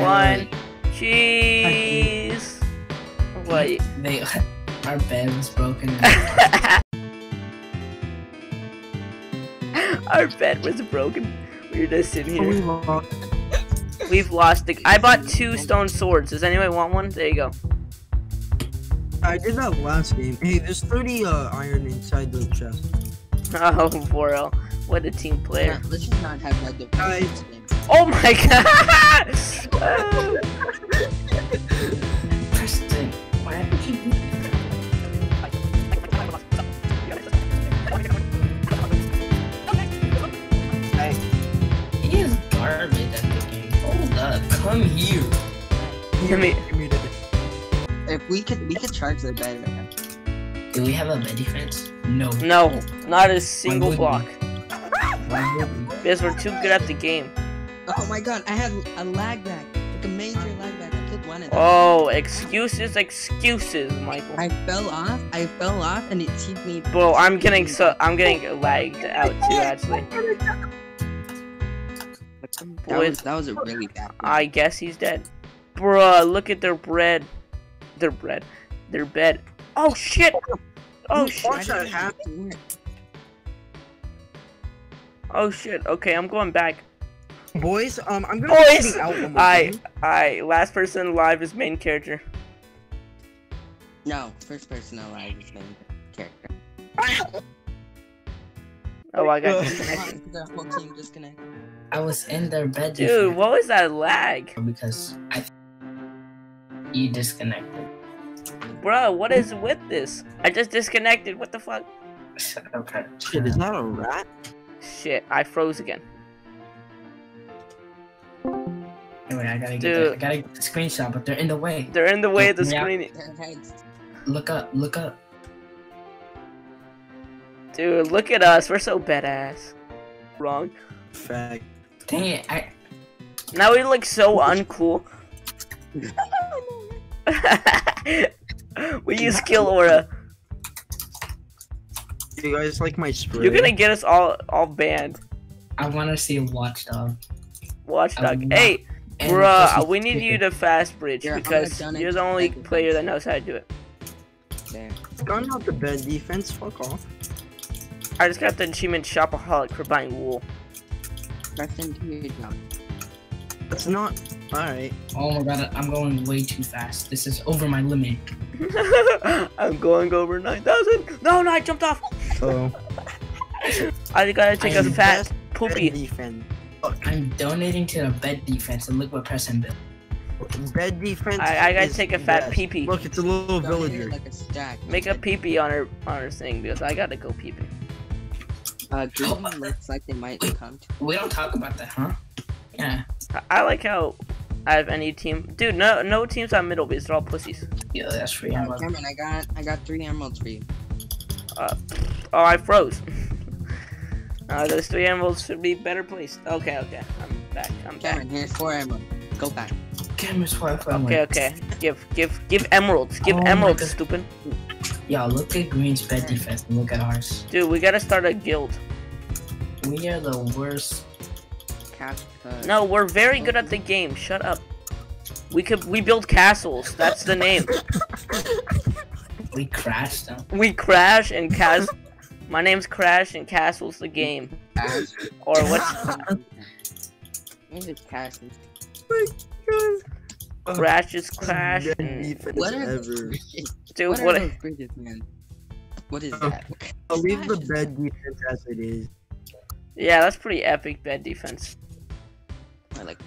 One. Cheese. Wait. They, our bed was broken. our bed was broken. We're just sitting here. We've lost the. I bought two stone swords. Does anyone want one? There you go. I did that last game. Hey, there's 30 uh, iron inside the chest. Oh, Boral. What a team player. Yeah, let's just not have that. Guys, defense game. Oh my god! Preston, why did you do Hey, He is garbage at the game. Hold up, come here. Let me. give me that. If we could, we could charge the bed right now. Do we have a bed defense? No. No, not a single block. We? Because we're too good at the game. Oh my god, I had a lag back, like a major lag back. I killed one of them. Oh, excuses, excuses, Michael. I fell off. I fell off, and it teed me. Bro, I'm getting so I'm getting lagged out too. Actually, That was that was a really bad. I guess he's dead. Bruh, look at their bread. Their bread. Their bed. Oh shit! Oh Dude, shit! that. Oh shit! Okay, I'm going back. Boys, um, I'm gonna Boys! be out one more I, time. I, last person alive is main character. No, first person alive is main character. Oh, I got disconnected. the whole team disconnected. I was in their bed Dude, defense what was that lag? because I. You disconnected. Bro, what is with this? I just disconnected. What the fuck? Shut up, Preston. Shit, is that a rat? Shit, I froze again. Anyway, I gotta get Dude. the, I gotta get the screenshot, but they're in the way. They're in the way of the Yeah. screen. Look up, look up. Dude, look at us. We're so badass. Wrong. Fact. Dang it, I. Now we look so uncool. we use kill aura. You guys like my spray? You're gonna get us all all banned. I want to see a watchdog. Watchdog. Hey, And bruh, we need you to fast bridge Here, I'm because you're the only player that knows how to do it. There. Gun out the bed defense. Fuck off. I just got the achievement shopaholic for buying wool. Preston, do your job. That's not. Alright. Oh my god, I'm going way too fast. This is over my limit. I'm going over 9,000. No, no, I jumped off. So. I gotta take I a am fat poopy. defense. I'm donating to the bed defense, and look what Preston built. Bed defense. I, I gotta is take a fat best. pee pee. Look, it's a little Donate it villager. Like a stack. Make a pee pee on her on her thing because I gotta go pee pee. Uh, green looks like they might come to. We don't talk about that, huh? Yeah. I, I like how I have any team. Dude, no no teams on middle because they're all pussies. Yeah, that's free. Uh, ammo. Cameron, I got I got three emeralds for you. Uh, oh, I froze. uh, those three emeralds should be better placed. Okay, okay, I'm back. I'm back. Cameron, here's four emeralds. Go back. Camera's Wi-Fi. Okay, okay. Give give give emeralds. Give Oh emeralds, stupid. Y'all look at Green's bed defense and look at ours. Dude, we gotta start a guild. We are the worst. Cast. Uh, No, we're very good at the game. Shut up. We could we build castles. That's the name. We crashed them. We crash and cas. My name's Crash and Castle's the game. Cast. Or what's Maybe it's cast. Crash is Crash Bed and defense What are ever. dude What are what? those bridges, man? What is that? I'll oh, leave the bed defense as it is. Yeah, that's pretty epic bed defense. I like.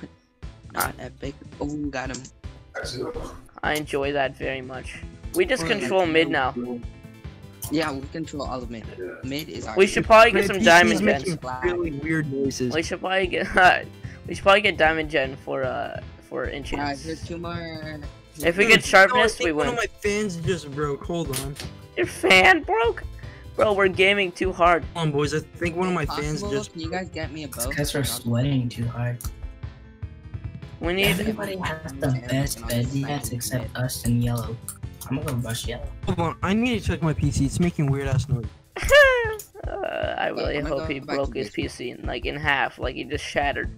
Not epic. Oh, got him. I enjoy that very much. We just control mid now. Yeah, we control all of mid. Mid is our. We should probably get some PC's diamond making gens. really weird noises. We should probably get we should probably get diamond gen for uh for Alright, enchants. here's two more. If we get you know, I sharpness, think we One win. of my fans just broke. Hold on. Your fan broke? Bro, we're gaming too hard. Come on, boys. I think one of my fans Possible? just. Can you guys get me a bow? Because we're sweating too hard. We need Everybody has the best bed defense except us in yellow. I'm gonna rush yellow. Hold on. I need to check my PC. It's making weird ass noise. uh, I really I'm hope go he broke his basics. PC like in half, like he just shattered.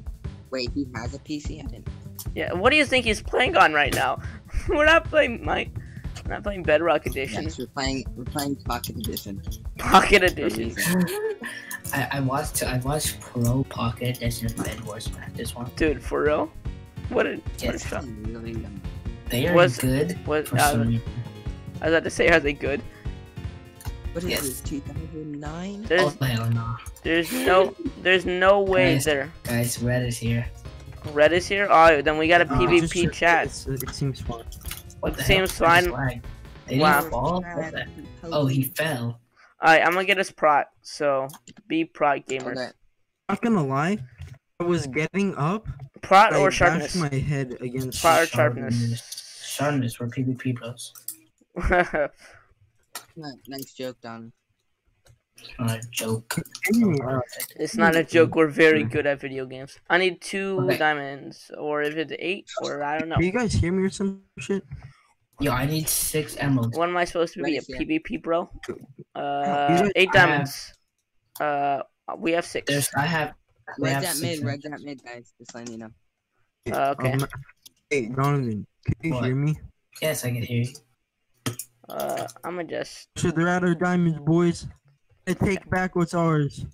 Wait, he has a PC? I didn't. Yeah, what do you think he's playing on right now? We're not playing Mike. I'm not playing Bedrock Edition. Yes, we're playing. We're playing Pocket Edition. Pocket Edition. I, I watched I watched Pro Pocket Edition of Bed Wars practice one. Dude, for real? What a, what a Yes. shot. Really, um, They are Was- good What, for uh, some. I was about to say, are they good? What is Yes. this? 2009? There's, Oh hell no. there's no, there's no way Guys. there. Guys, Red is here. Red is here. Oh, then we got a Uh, just- PvP chat. it's- It seems fun. What It the seems hell? Fine. lagged. They Wow. didn't fall? Oh, he fell. Alright, I'm gonna get us prot. So, be prot gamers. okay. Not gonna lie, I was getting up. Prot I or bashed sharpness? my head against. Prot or the sharpness? Sharpness for PvP pros. Ni- Nice joke, Don. Not a joke. It's not a joke. We're very good at video games. I need two Okay. diamonds, or if it's eight, or I don't know. Can you guys hear me or some shit? Yo, I need six emeralds. What am I supposed to be? A yeah. PvP bro? Uh, eight I have- diamonds. Uh, we have six. There's I have we Red have that six mid. Red emeralds. that mid, guys. Just letting you know. Uh, okay. Um, hey, Donovan, can you What? hear me? Yes, I can hear you. Uh, I'm gonna just. So they're out of diamonds, boys. I take back what's ours.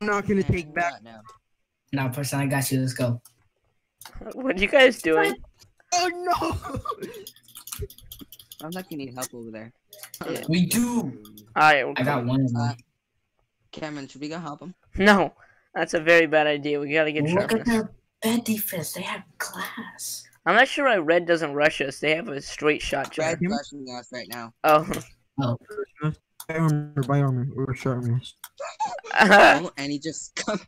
I'm not gonna take back. now. Now, person, I got you. Let's go. What are you guys doing? Oh no! Sounds like you need help over there. Yeah. We do. Alright, we're I got one of Uh, them. Cameron, should we go help him? No, that's a very bad idea. We gotta get Look at sharpness. their bed defense. They have class. I'm not sure why red doesn't rush us. They have a straight shot. Red Chart. him? rushing us right now. Oh, Buy armor, buy armor, or sharpness. Oh, and he just come.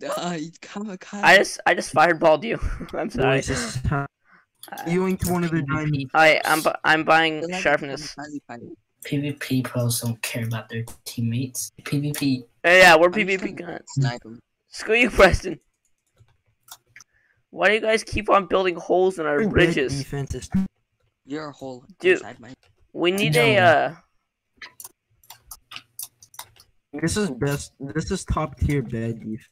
Duh, he kamikaze. I just I just fireballed you. I'm sorry. Boys, this is time. Uh, you into one of their diamonds. Alright, I'm bu- I'm buying like sharpness. PvP pros don't care about their teammates. PvP. Yeah, yeah, we're I'm PvP trying guns. Snipe him. Screw you, Preston. Why do you guys keep on building holes in our Red bridges? Defense is You're hole Dude. inside my. We need a uh. This is best. This is top tier bad def.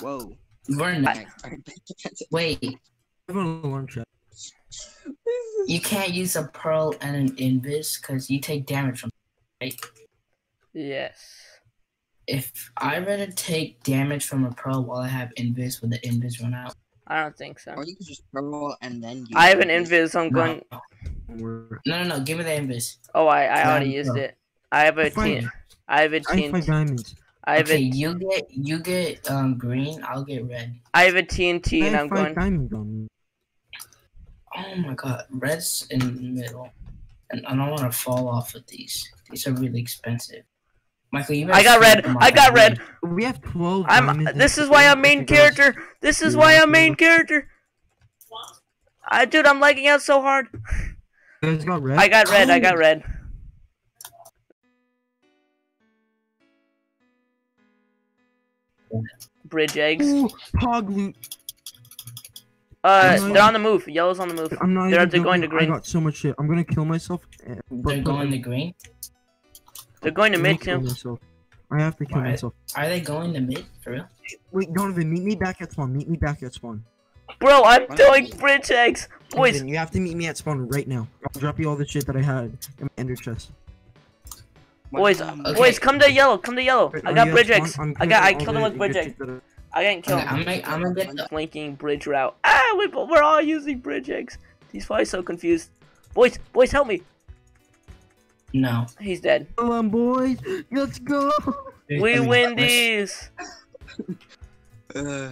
Whoa. We're not. Next, Wait, I have an alarm shot. you can't use a pearl and an invis because you take damage from. Right? Yes. If I rather take damage from a pearl while I have invis, would the invis run out? I don't think so. Or you could just roll and then. use I have an invis. I'm going. No, no, no. Give me the invis. Oh, I I already no. used it. I have a Fine. T. I have a I have five TNT. diamonds. I have Okay, a you get you get um green. I'll get red. I have a TNT, I and have I'm five going. diamonds on me. Oh my god, red's in the middle, and I don't want to fall off with these. These are really expensive. Michael, you. I got red. I got red. We have twelve. I'm. This is why I'm main character. This is why I'm main character. I dude, I'm lagging out so hard. You guys got red. I got red. I got red. Bridge eggs. Ooh, hog loot. Uh, they're not- on the move. Yellow's on the move. I'm not. They're- even they're going to green. I got so much shit. I'm gonna kill myself. eh, They're going to green. They're going to gonna mid kill too. I have to kill Why? myself. Are they going to mid for real? Wait, Donovan, meet me back at spawn. Meet me back at spawn. Bro, I'm Why doing bridge eggs. Boys, Donovan, you have to meet me at spawn right now. I'll drop you all the shit that I had in my ender chest. boys, Okay. boys, come to yellow. Come to yellow. Wait, I got bridge spawn? eggs. I'm got. I killed him with bridge good eggs. I- I didn't kill Okay, him. I'm make, I'm gonna get the. Flanking bridge route. Ah, we, we're all using bridge eggs. He's probably so confused. Boys, boys, help me. No. He's dead. Come on, boys. Let's go. We win these. Uh,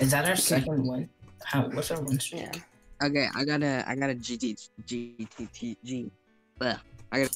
Is that our second win? How? What's our win streak? Yeah. okay, I got a, I got a GT, GTTG. Bleh. I got